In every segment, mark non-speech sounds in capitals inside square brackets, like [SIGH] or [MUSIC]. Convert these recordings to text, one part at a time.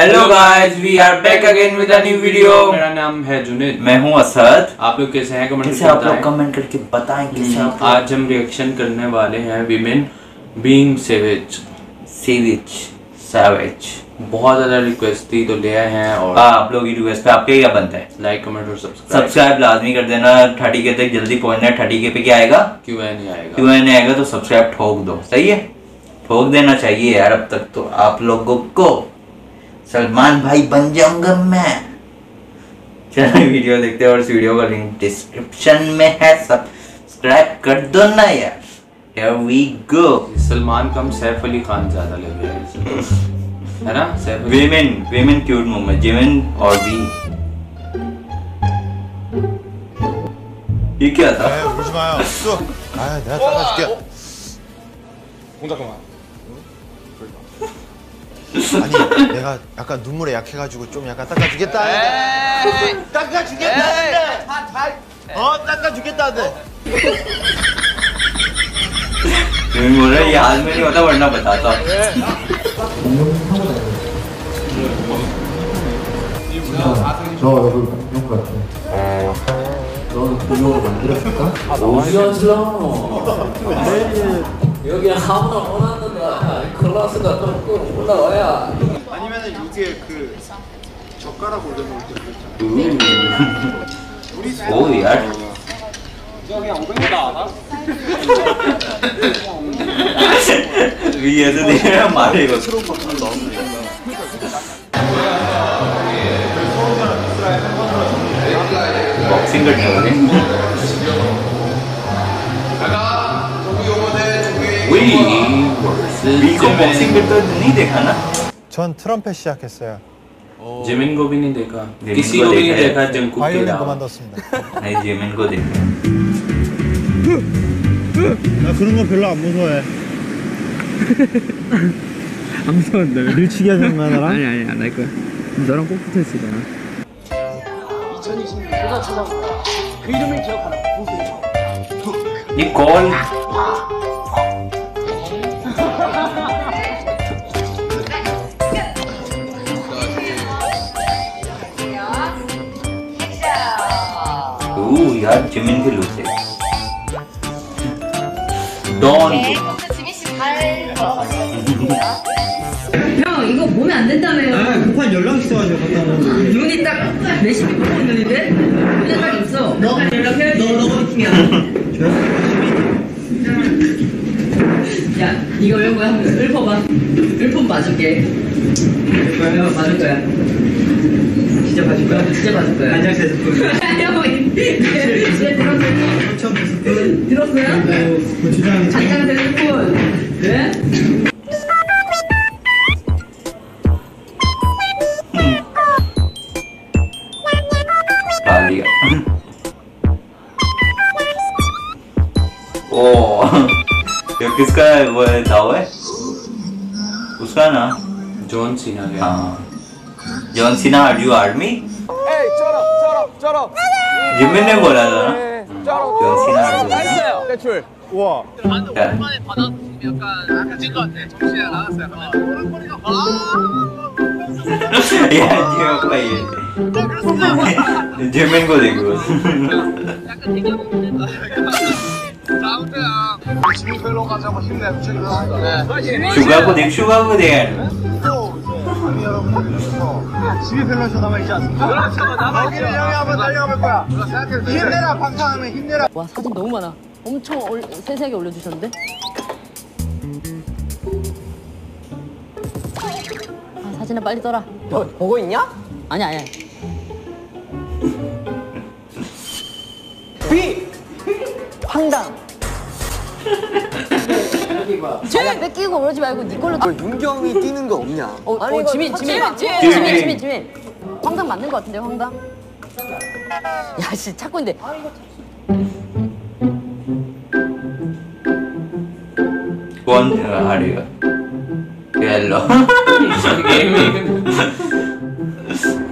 Hello guys we are back again with a new video मेरा नाम है जुनेद। मैं हूँ असद। आप लोग कैसे हैं? कमेंट कैसे करके आप लोग कमेंट करके बताएँ? कैसे आप हम्म, आज हम रिएक्शन करने वाले हैं women being savage savage savage बहुत ज़्यादा रिक्वेस्ट थी तो ले आए हैं और हाँ आप लोग की रिक्वेस्ट पे आपके क्या बनता है? लाइक कमेंट और सब्सक्राइब सब्सक्राइब लाजमी कर देना। थर्टी के तक जल्दी पहुँचना है। थर्टी के पे क्या आएगा? क्यों नहीं आएगा। क्यों नहीं आएगा तो सब्सक्राइब ठोक दो। सही है? ठोक देना चाहिए यार अब तक तो आप लोगों को। सलमान भाई बन जाऊँगा मैं। चलो वीडियो देखते हैं और इस वीडियो का लिंक डिस्क्रिप्शन में है। सब्सक्राइब कर दो ना यार। Here we go. सलमान कम सैफ अली खान ज़्यादा लग रहा है। [LAUGHS] है ना? Saif Women, women cute moment. Jimin और भी ये क्या था? [LAUGHS] 아니 내가 약간 눈물에 약해가지고 좀 약간 닦아주겠다 닦아주겠다 하는데. 다잘어 닦아주겠다 하는데. 눈물을 이 할머니가 다 벌나 보다 또 저 여기 이런 거 같아 어, 너는 구멍으로 만들었을까? 아, 오지연슬러 여기 아무나 원하는 클라스가 조금 올라와야. 아니면 여기에 그 젓가락 올려놓을 때 우리 오 야. 저 그냥 500m 알아? 위에서 말해 이거 트롯 버튼 넣으면 되겠다 싱글 타고 전 트럼펫 시작했어요. 재민고빈이 대가. 기시고빈이 대가 전국 대가. 바이올린 그만뒀습니다. [LAUGHS] 아니 재민고 대가. 나 그런 거 별로 안 무서워해. [LAUGHS] 안 무서운데 밀치기 하는 거야 나랑? 아니 아니 안 할 거야. 너랑 꼭 붙어있으잖아. 2020년 내가 찾아온 거야. 그 이름을 기억하라. 이 골. यार जिमिन के लुक है डॉन 네, 그럼 지민 씨잘 먹어보시고요. 형 이거 보면 안 된다며요. 아 급한 연락 있어가지고 갔다 오는 눈이 딱 레시피 보는 눈인데 눈에 딱 있어. 너가 연락해야지. 너 너가 팀이야. 야 이거 외운 거야? 읊어봐. 읊으면 봐줄게. 형 봐줄 거야. 진짜 봐줄 거야? 진짜 봐줄 거야. 안녕하세요. [LAUGHS] 형 이제 들었어요? 처음 봤을 때 들었어요? 그 주장 간장 대스푼. 네? खा लिया ओ ये किसका है? वो है दाव है उसका ना जॉन सीना गया हाँ John Cena are you army 유명한 거라잖아. 병신하고. 음. 대출. 우와. 네. 오랜만에 받아주면 약간 약간 진것 같아. 정신이 나갔어요. 꼬리가 야, 니가 빨리. 유명한 거지 그거. 약간 대기하고 다음때야. 아. 가자고 힘내. 휴가고 내 휴가고 내. 이 별로셔 남아있지 않습니까? 거기를 형이 한번 달려가 볼 거야. 힘내라, 방탄하면 힘내라. 와 사진 너무 많아. 엄청 올, 세세하게 올려주셨는데? 아 사진을 빨리 떠라. 너 보고 있냐? 아니 아니. B 황당. [LAUGHS] 봐. 쟤 뺏기고 그러지 말고 네 걸로. 너 아, 윤경이 뛰는 거 없냐? 어, 아니 어, 지민, 지민, 지민, 지민, 지민, 지민. 황당 맞는 거 같은데 황당? 야, 씨 찾고 있는데. 아, 이거 원이나 하리가 옐로 게임이 [LAUGHS] [LAUGHS]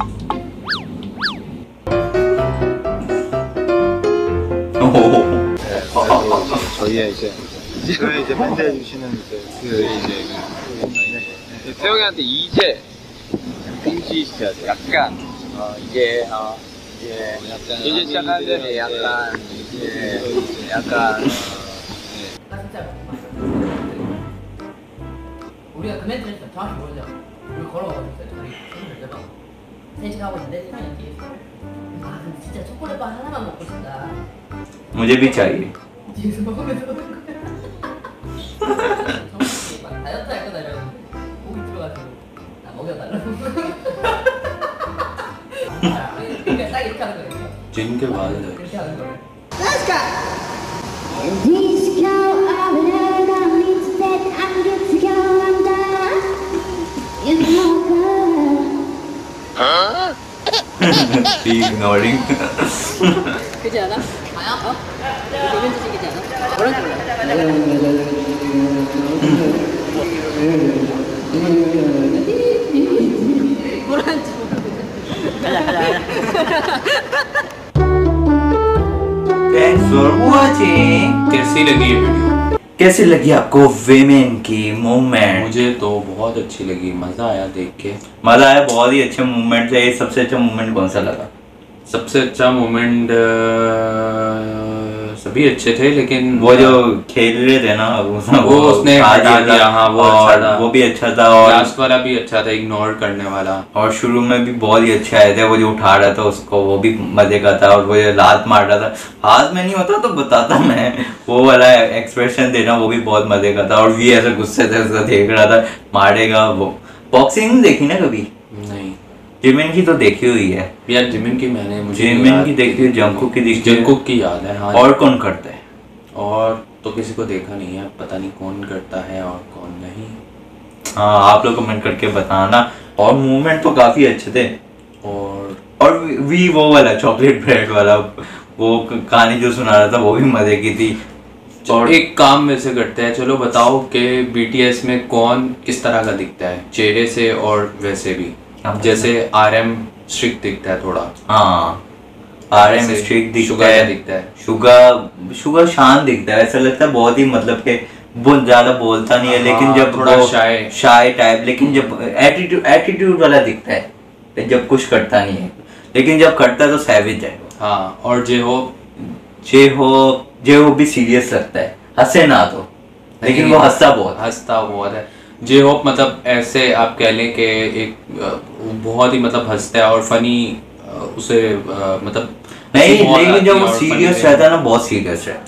[LAUGHS] 저희의 이제 저희 이제 밴드 주시는 이제 그 이제 그 태영이한테 이제 공지시켜야 돼. 약간 어 이게 어 이제 이제 시작하는데 약간 이제 약간 나 진짜 우리가 그 멘트를 했어 정확히 모르죠 우리 걸어가고 있어요 우리 손을 잡아 셋이 하고 있는데 세명이 뒤에 있어 아 근데 진짜 초콜릿바 하나만 먹고 싶다 मुझे भी चाहिए 뒤에서 먹으면서 오는 거야. 정신이 막 다이어트 할 거다 이러는데 목이 들어가지고 나 먹여달라고. 그러니까 딱 이렇게 하는 거예요. 재밌게 많은데. 이렇게 하는 거예요. Let's go. Let's go. I'm never gonna need to bed. I'm good to go. I'm done. You're my girl. Huh? Ignoring. 그지 않아? 아야? 어? 이벤트 생기지 않아? 뭐라 그래? 뭐라는지 모르겠어. 가자 가자 가자. Thanks for watching कैसी लगी ये video कैसी लगी आपको women की मूवमेंट मुझे तो बहुत अच्छी लगी मजा आया देख के मजा आया बहुत ही अच्छे मूवमेंट थे सबसे अच्छा मूवमेंट कौन सा लगा सबसे अच्छा मोमेंट सभी अच्छे थे लेकिन वो जो खेल रहे थे ना वो वो उसने हटा दिया हाँ, वो अच्छा था। वो भी अच्छा था और लास्ट वाला भी अच्छा था इग्नोर करने वाला। और शुरू में भी बहुत ही अच्छे आए थे वो जो उठा रहा था उसको वो भी मज़े का था और वो जो लात मार रहा था हाथ में नहीं होता तो बताता मैं वो वाला एक्सप्रेशन देना वो भी बहुत मज़े का था और भी ऐसे गुस्से से उसको देख रहा था मारेगा वो। बॉक्सिंग देखी ना कभी? जिमिन की तो देखी हुई है। यार जिमिन की मैंने मुझे जिमिन की देखी हुई जंकुक की देखी। जंकुक की याद है हाँ। और कौन करता है? और तो किसी को देखा नहीं है पता नहीं कौन करता है और कौन नहीं। हाँ आप लोग कमेंट करके बताना। और मूवमेंट तो काफ़ी अच्छे थे। और और वी वो वाला चॉकलेट ब्रेड वाला वो कहानी जो सुना रहा था वो भी मज़े की थी। और एक काम में से करते हैं चलो बताओ कि बीटीएस में कौन किस तरह का दिखता है चेहरे से और वैसे भी। मतलब? जैसे आर एम स्ट्रिक्ट दिखता है थोड़ा। हाँ। आर एम ऐसे स्ट्रिक दिखता है। दिखता है? शुगर शुगर शांत दिखता है। ऐसा लगता है बहुत ही मतलब के वो ज़्यादा बोलता नहीं है लेकिन हाँ, जब थोड़ा shy। शाय टाइप लेकिन जब एटीट्यूड एटीट्यूड वाला दिखता है जब कुछ करता नहीं है। लेकिन जब करता है तो सैविज है। हाँ और जे हो? जे हो जे हो भी सीरियस लगता है। हंसे ना तो। लेकिन वो हंसता बहुत हंसता बहुत है। जे होप मतलब ऐसे आप कह लें कि एक बहुत ही मतलब हंसता है और फनी उसे मतलब नहीं लेकिन जब वो सीरियस रहता है ना बहुत सीरियस है।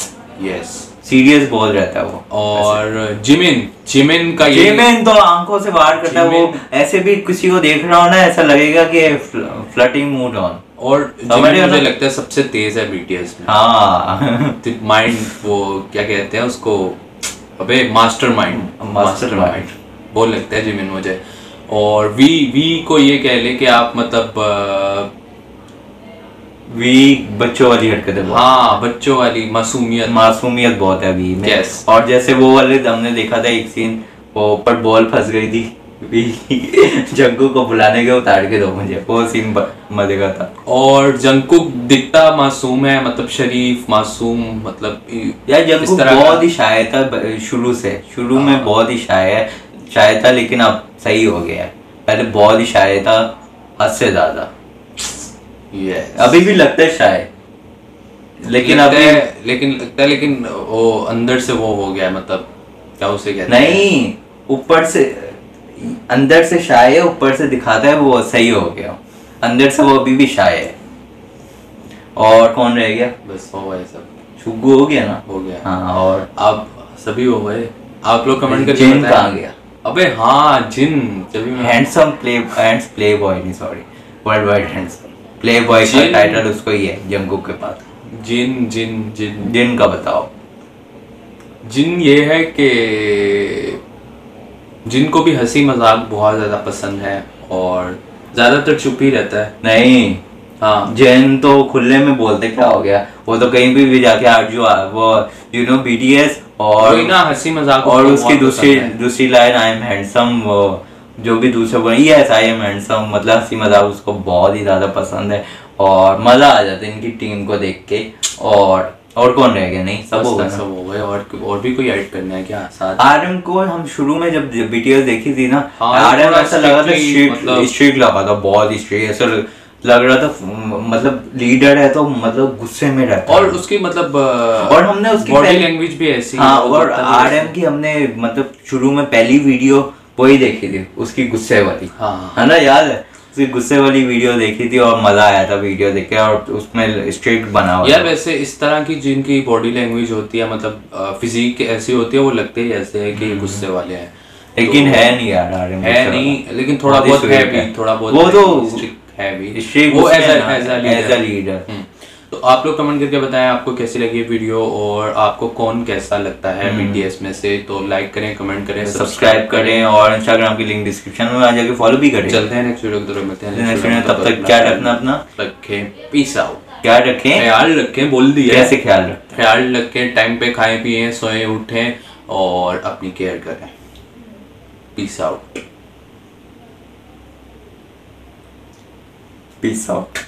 यस सीरियस बहुत रहता है वो। और जिमिन जिमिन का ये जेमेन तो आँखों से बाहर करता है वो ऐसे भी किसी को देख रहा हो ना ऐसा लगेगा कि फ्लटिंग मूड ऑन और जिमिन मुझे लगता है सबसे तेज है बीटीएस में। हाँ। [LAUGHS] माइंड वो क्या कहते हैं उसको? अबे मास्टर माइंड वो लगता है जिमिन मुझे। और वी वी को ये कह ले कि आप मतलब वी बच्चों वाली हरकतें हाँ बच्चों वाली मासूमियत। मासूमियत बहुत है वी में। Yes. और जैसे वो वाले हमने देखा था एक सीन वो ऊपर बॉल फंस गई थी। [LAUGHS] जंकू को बुलाने के उतार के दो मुझे। वो सीन मज़े का था। और जंकू दिखता मासूम है मतलब शरीफ मासूम मतलब यार इस जग्गू तरह का- बहुत ही शाय था शुरू से। शुरू में हाँ। बहुत ही शाय है। शाय था लेकिन अब सही हो गया है। पहले बहुत ही शाय था हद से ज़्यादा। Yes. अभी भी लगता है शाय लेकिन लगता अभी है लेकिन लगता है लेकिन वो अंदर से वो हो गया मतलब क्या उसे कहते हैं? नहीं ऊपर से अंदर से शाय है ऊपर से दिखाता है वो सही हो गया। अंदर से वो अभी भी शाय है। और कौन रह गया? बस हो गए सब। शुगू हो गया ना? हो गया। हाँ और आप सभी हो गए। आप लोग कमेंट करके जिन कहाँ गया? अबे हाँ जिन जब मैं handsome play hands play boy नहीं sorry world wide handsome play boy का टाइटल उसको ही है जंगकुक के पास. जिन जिन जिन। जिन का बताओ. जिन ये है कि जिनको भी हँसी मज़ाक बहुत ज़्यादा पसंद है और ज़्यादातर चुप ही रहता है। नहीं। हाँ। जैन तो खुले में बोलते क्या हो गया? वो तो कहीं भी भी जाके आरज़ू वो यू नो बीटीएस और ना हँसी मज़ाक और उसकी दूसरी दूसरी लाइन आई एम हैंडसम जो भी दूसरे बोले यस आई एम हैंडसम मतलब हँसी मज़ाक उसको बहुत ही ज़्यादा पसंद है। और मज़ा आ जाता है इनकी टीम को देख के। और और कौन रह गया? नहीं सब हो गया सब हो गए। और और भी कोई ऐड करना है क्या? साथ? आरएम को हम शुरू में जब बीटीएस देखी थी ना हाँ, आरएम ऐसा लगा था मतलब- स्ट्रिक्ट लगा था बहुत स्ट्रिक्ट ऐसा लग- रहा था मतलब लीडर है तो मतलब गुस्से में रहता और है। उसकी मतलब और हमने उसकी बॉडी लैंग्वेज भी ऐसी हाँ और करता भी आरएम की हमने मतलब शुरू में पहली वीडियो वही देखी थी उसकी गुस्से वाली। हाँ। है ना याद है? उसकी गुस्से वाली वीडियो देखी थी और मज़ा आया था वीडियो देख के और उसमें स्ट्रिक्ट बना हुआ यार वैसे इस तरह की जिनकी बॉडी लैंग्वेज होती है मतलब फिजिक ऐसी होती है वो लगते ही ऐसे है कि गुस्से वाले हैं। हम्म। लेकिन तो- है नहीं यार है नहीं लेकिन थोड़ा बहुत है भी थोड़ा बहुत वो तो वो एज एज a तो आप लोग कमेंट करके बताएँ आपको कैसी लगी ये वीडियो और आपको कौन कैसा लगता है। बीटीएस में से? तो लाइक करें कमेंट करें सब्सक्राइब करें और इंस्टाग्राम की लिंक डिस्क्रिप्शन में आ जाके फॉलो भी करें। चलते हैं नेक्स्ट वीडियो की तरफ़ मिलते हैं video में तब तक क्या रखना अपना? रखें पीस आउट क्या रखें। ख्याल रखें बोल दिया। कैसे ख्याल रखें? ख्याल रखें टाइम पे खाएँ पिए सोएँ उठें और अपनी केयर करें। Peace out peace out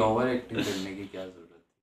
over acting करने की क्या ज़रूरत